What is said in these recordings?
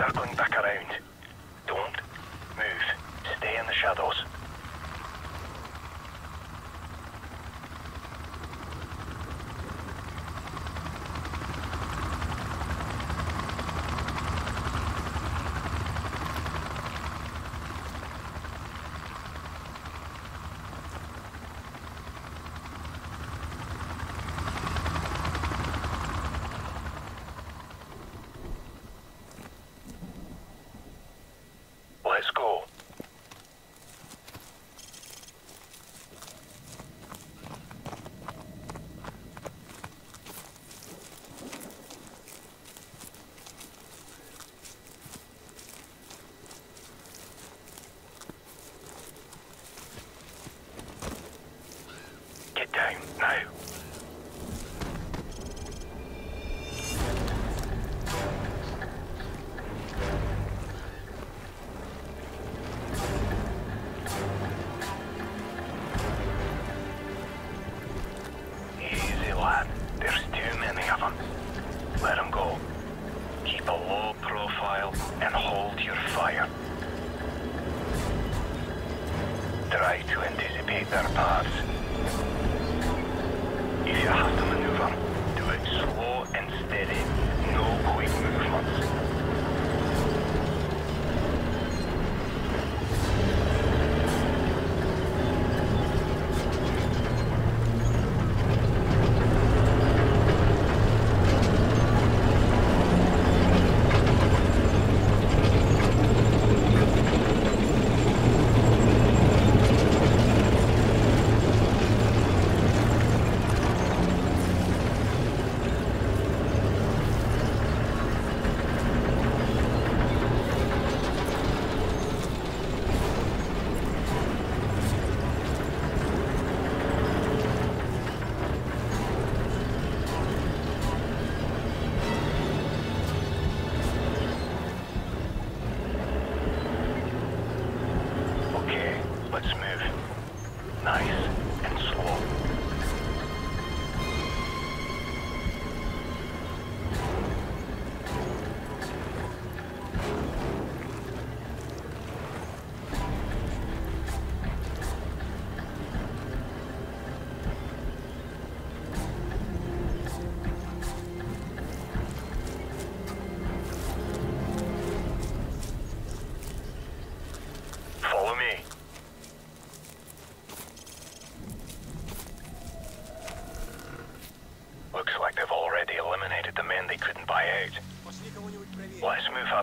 circling back around. Don't move. Stay in the shadows.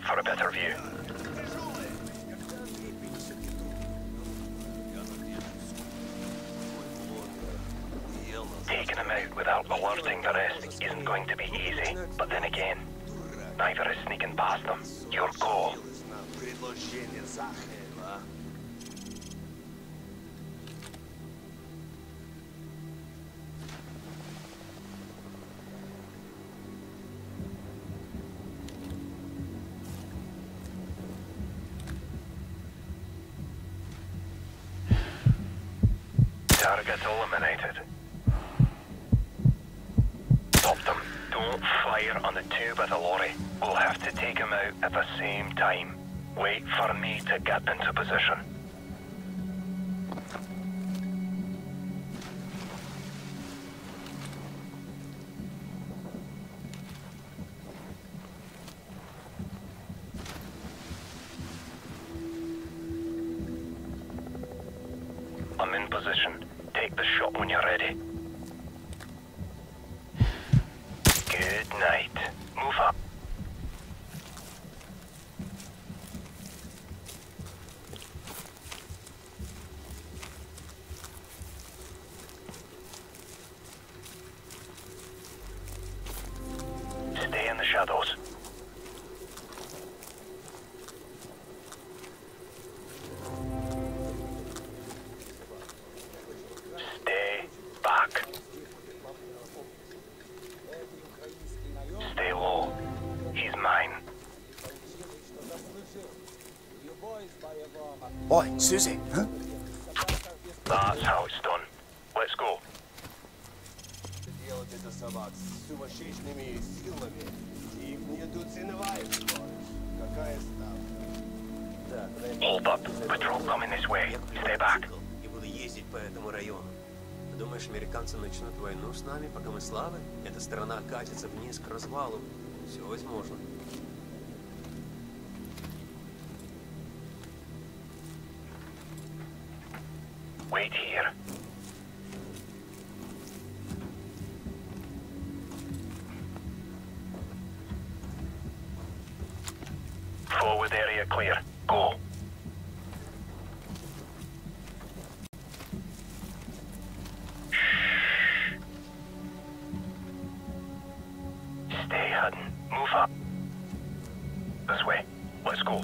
For a better view. Taking them out without alerting the rest isn't going to be easy, but then again, neither is sneaking past them. Target eliminated. Stop them. Don't fire on the two by the lorry. We'll have to take them out at the same time. Wait for me to get into position. Shadows. Hold up. Patrol coming this way. Stay back. И буду ездить по этому району. Думаешь, американцы начнут войну с нами, пока мы славы? Эта страна катится вниз к развалу. Все возможно. Wait here. hadn't. Move up. This way. Let's go.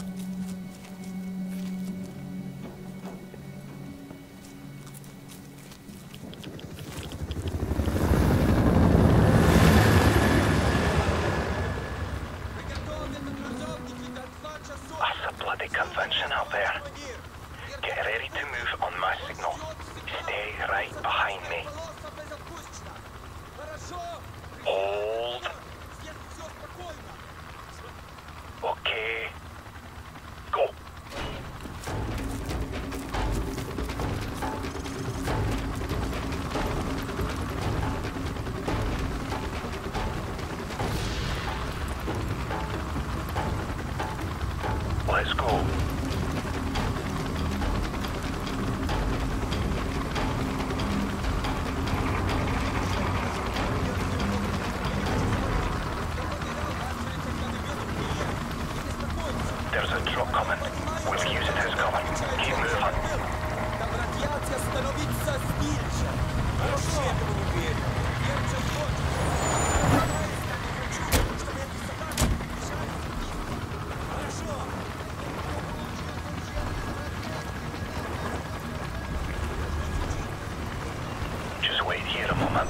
wait here a moment.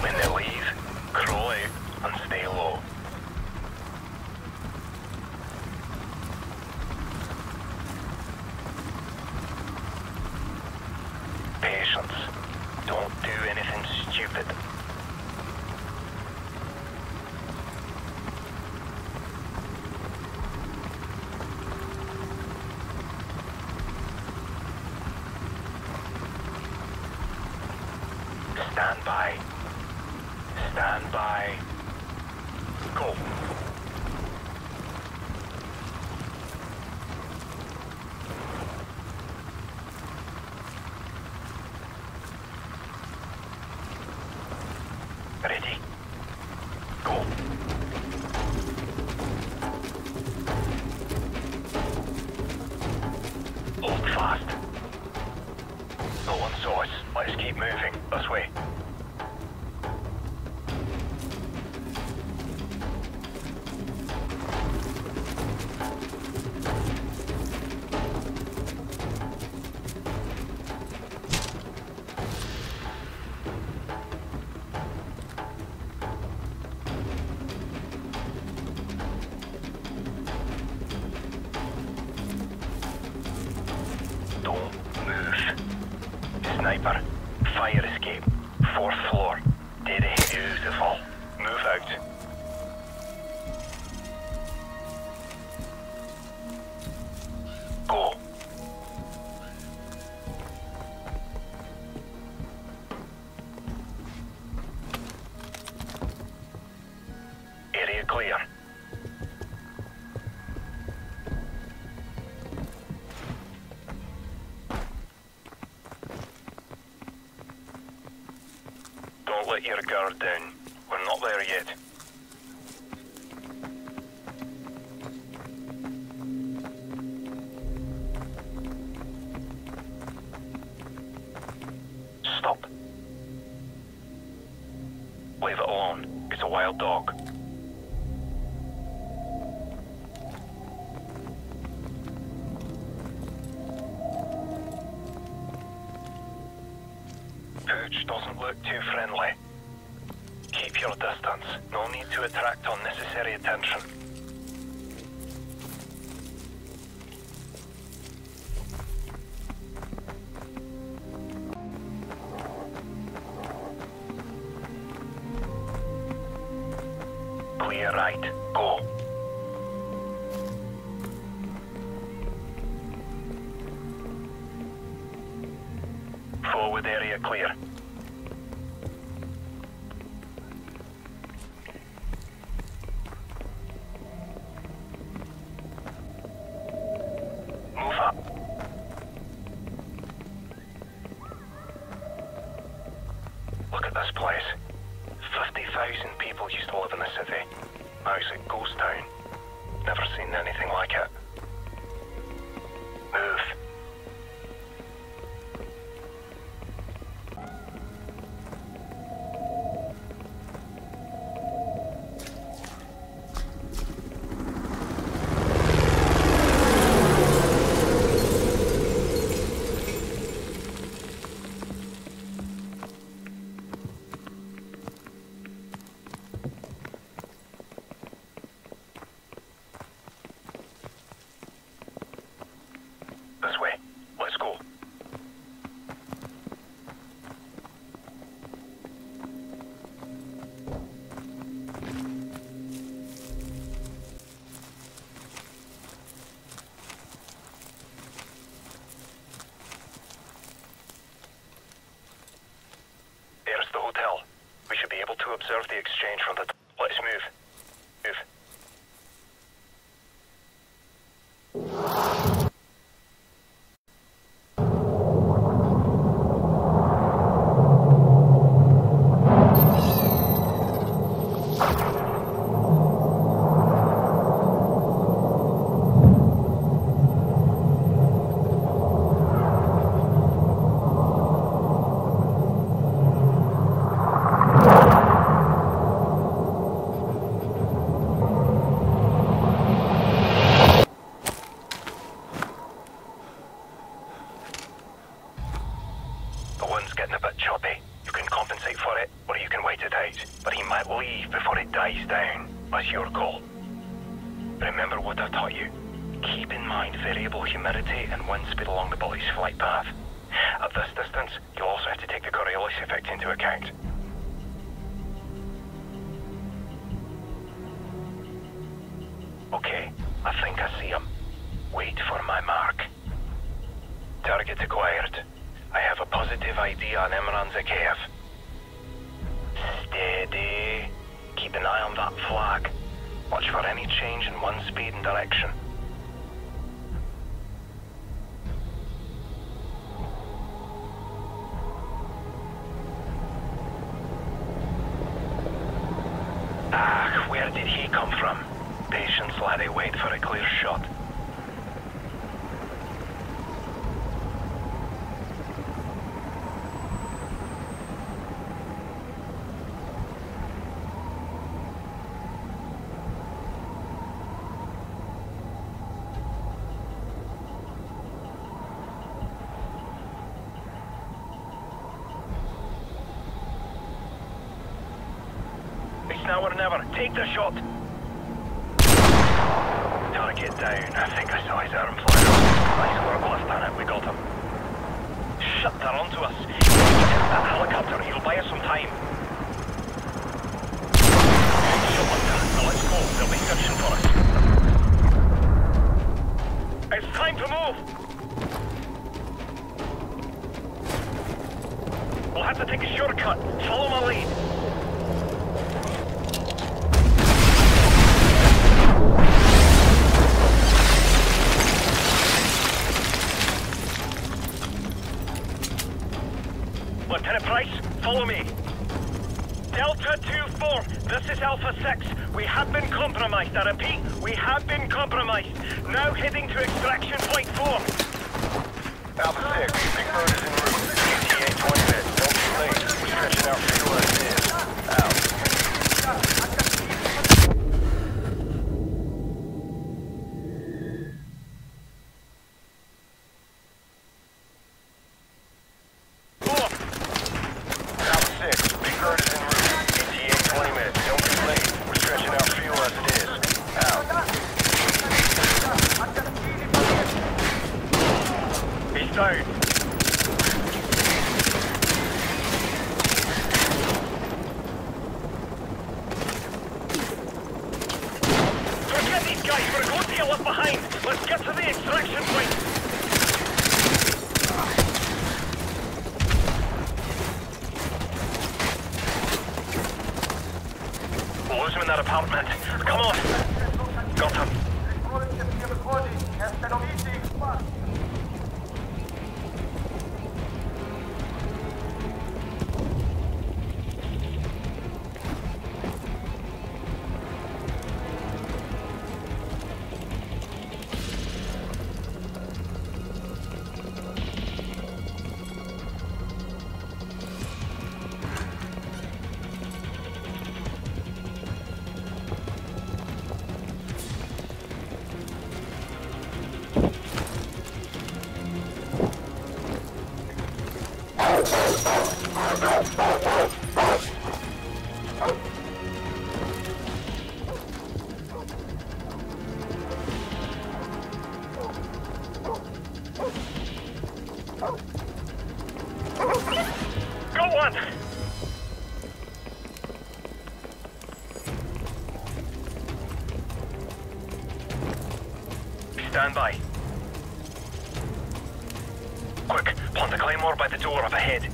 When they leave, crawl out and stay low. Ready. Don't move. Sniper. Fire escape. Four dog. Your right. Go. Forward area clear. The exchange from the... Let's move. Move. The wind's getting a bit choppy. You can compensate for it, or you can wait it out. But he might leave before it dies down. That's your call. Remember what I taught you. Keep in mind variable humidity and wind speed along the bullet's flight path. At this distance, you'll also have to take the Coriolis effect into account. Okay, I think I see him. Wait for my mark. Target acquired. Positive ID on Imran Zakhaev. Steady. Keep an eye on that flag. Watch for any change in wind speed and direction. Ah, where did he come from? Patience, laddie. Wait for a clear shot. It's now or never. Take the shot. Have been compromised. I repeat, we have been compromised. Now heading to extraction point 4. Alpha 6, Big Bird is en route. ETA 20 minutes. Don't be late. We're stretching out as it is. Out. Four. Alpha 6, Big Bird is en route. ETA 20 minutes. Don't be late. We're stretching out fuel as it is. Out. He's down. Let's get to the extraction point! Lose him in that apartment. Come on! Stand by. Quick, plant the claymore by the door up ahead.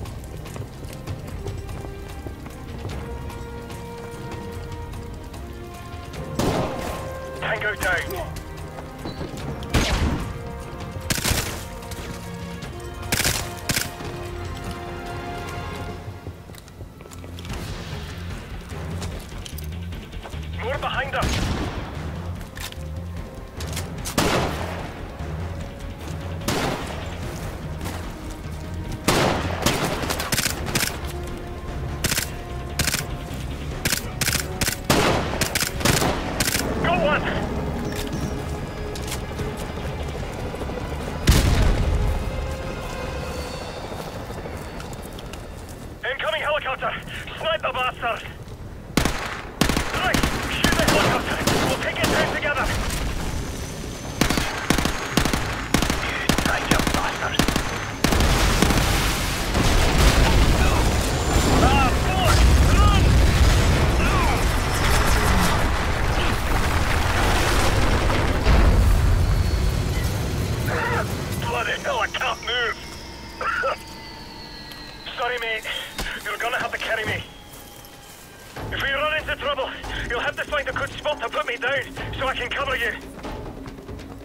Tango down. Helicopter. Snipe the bastard. Right, shoot the helicopter. We'll take it down together.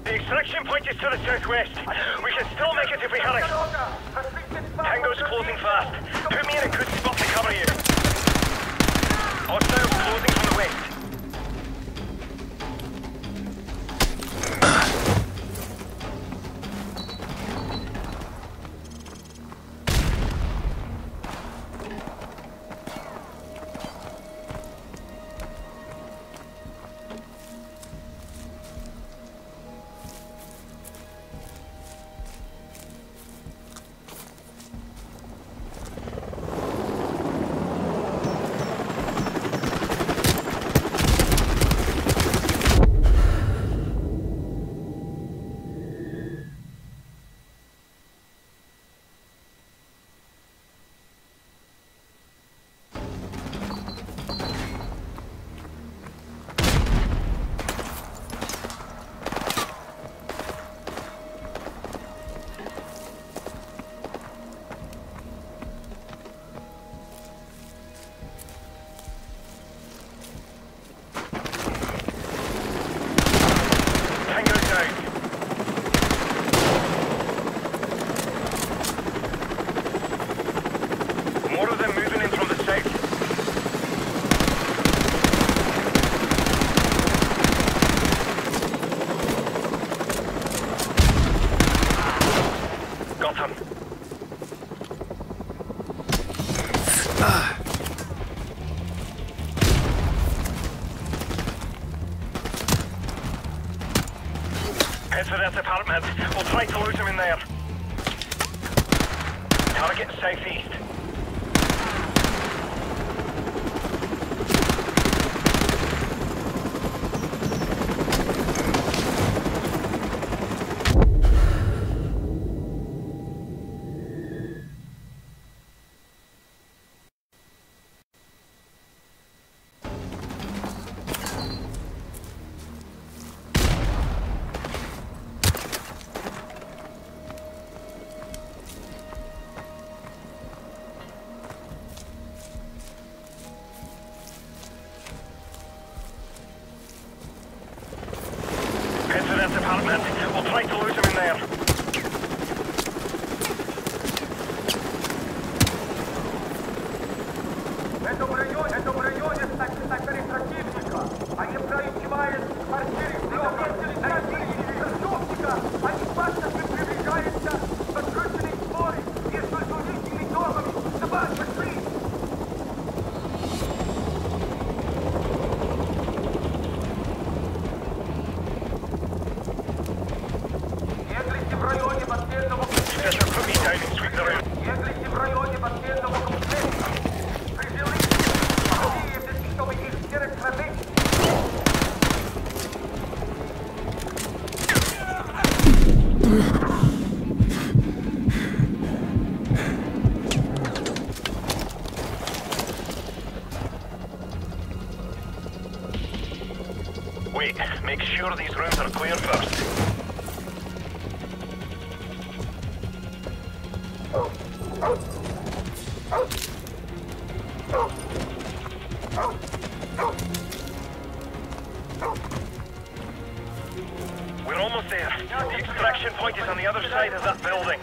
The extraction point is to the southwest. We can still make it if we hurry. Tango's closing fast. Put me in a good spot to cover you. Hostiles closing from the west. Make sure these rooms are clear first. We're almost there. The extraction point is on the other side of that building.